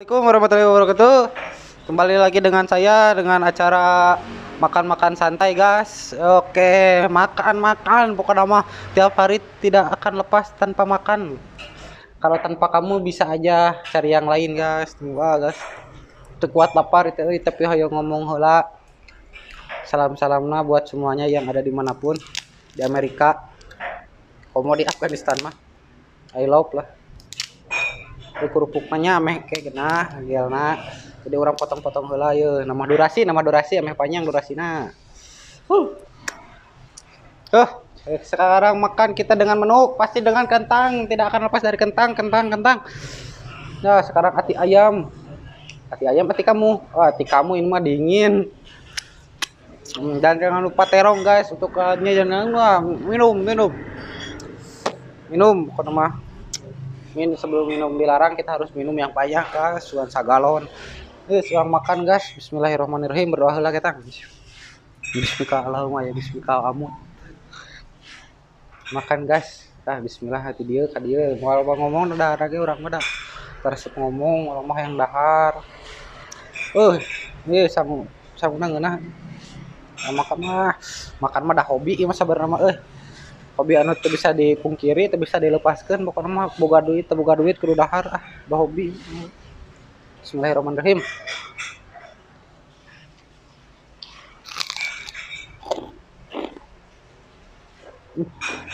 Assalamualaikum warahmatullahi wabarakatuh. Kembali lagi dengan saya dengan acara makan-makan santai, guys. Oke, makan-makan pokoknya mah tiap hari tidak akan lepas tanpa makan. Kalau tanpa kamu bisa aja cari yang lain, guys. Wah, guys. Itu kuat lapar itu tapi hayo ngomong heula. Salam-salamna buat semuanya yang ada di mana pun di Amerika. Komo di Afghanistan mah. I love lah kerupuknya ameh kayak genah gelna jadi orang potong-potong heula ye. Nama durasi nama durasi ameh panjang durasina. Uh uh sekarang makan kita dengan menu pasti dengan kentang. Tidak akan lepas dari kentang kentang kentang. Nah sekarang hati ayam. Hati ayam hati kamu. Oh, hati kamu ini mah dingin. Hmm, dan jangan lupa terong guys untuk jangan minum minum. Minum pokoknya mah min sebelum minum dilarang kita harus minum yang banyak guys. Suan sagalon. Eh suan makan guys. Bismillahirrahmanirrahim. Berdoa lah kita. Bismillah Allahumma ya Bismillah amun makan guys. Ah Bismillah hati dia ka dia. Mau ngomong udah lagi orang udah terus ngomong orang yang dahar. Eh ini sang sang ngeunah. Makan mah. Makan mah dah hobi ieu mah sabar nama eh hobi anu tuh bisa dipungkiri tuh bisa dilepaskan pokoknya mah boga duit tuh boga duit kudu dahar ah bah hobi. Bismillahirrahmanirrahim. hmm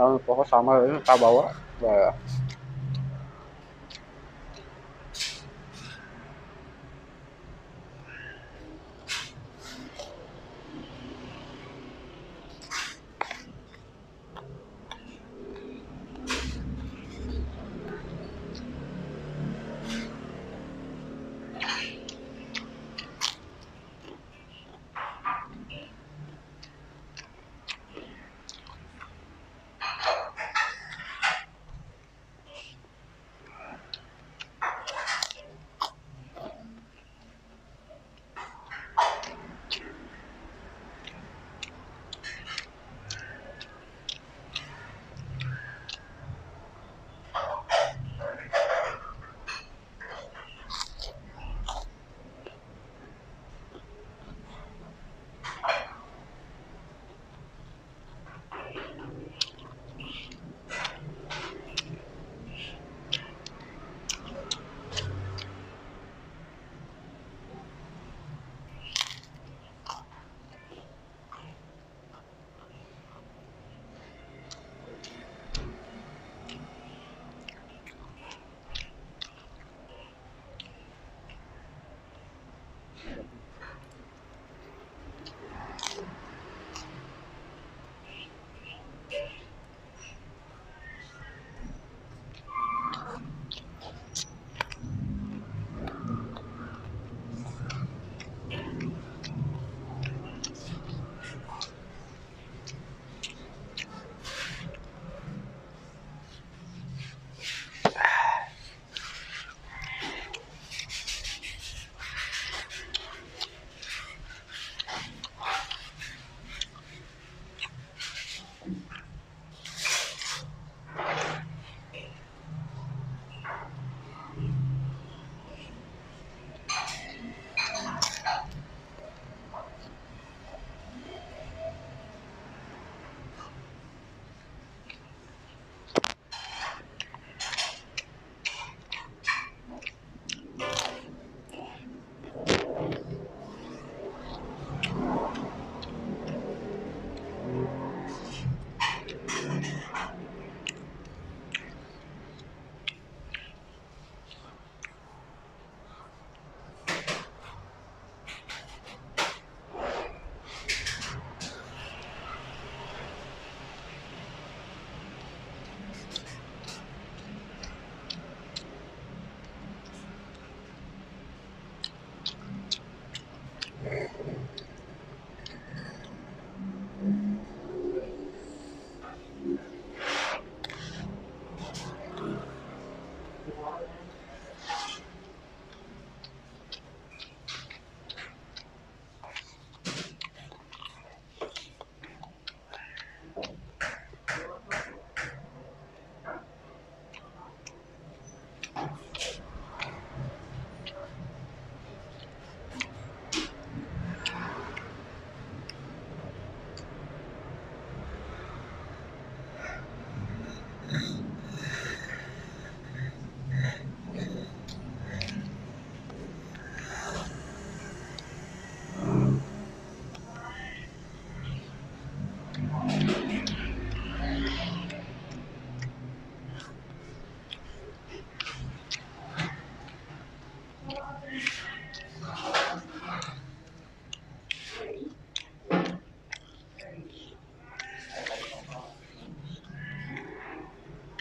kalau pokok sama ini tak bawa ya.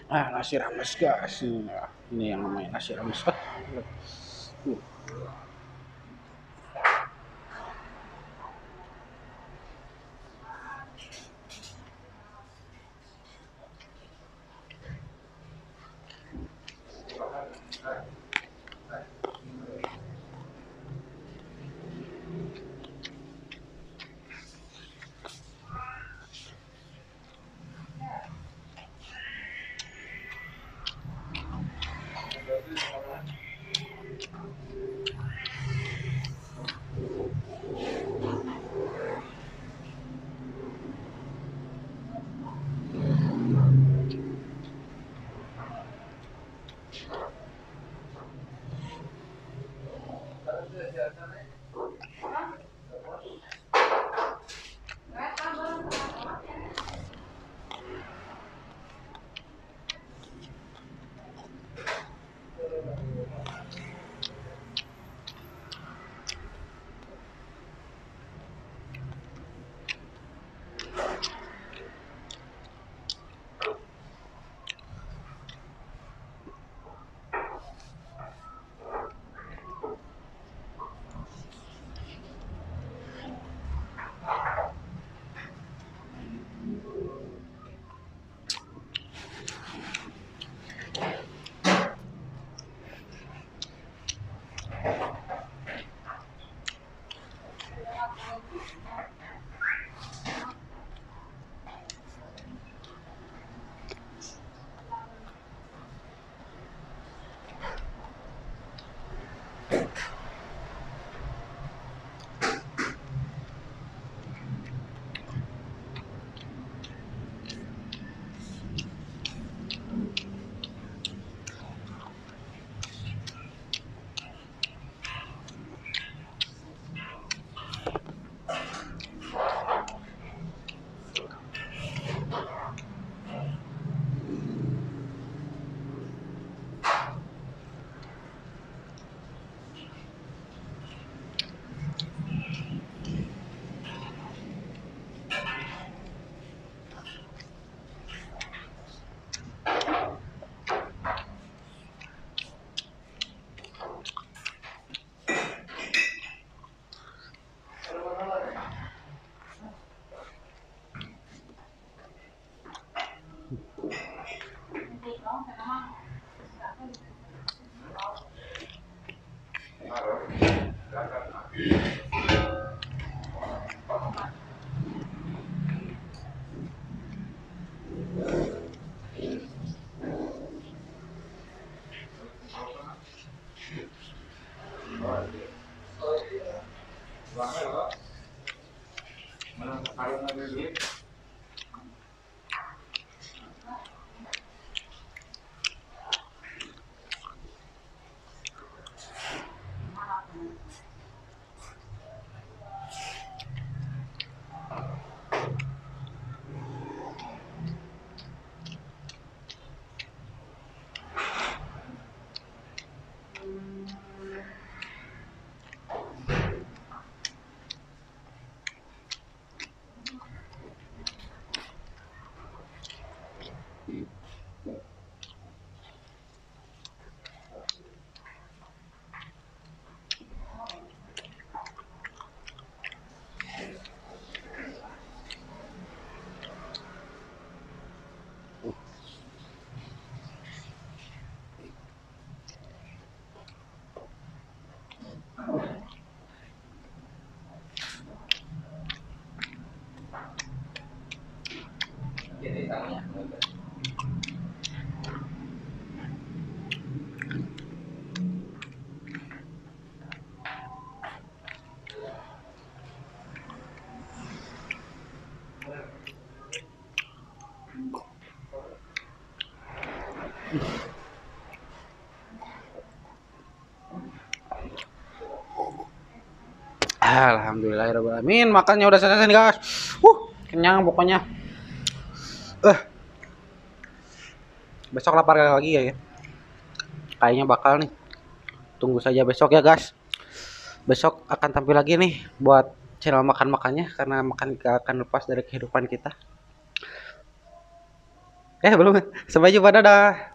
Ah nasi rames guys ini yang namanya nasi rames ah. Uh. Alhamdulillahirobbilalamin makannya udah selesai nih guys. Uh, kenyang pokoknya. Eh. Uh. Besok lapar lagi ya, ya. Kayaknya bakal nih. Tunggu saja besok ya guys. Besok akan tampil lagi nih buat channel makan-makannya karena makan gak akan lepas dari kehidupan kita. Eh belum. Sampai jumpa dadah.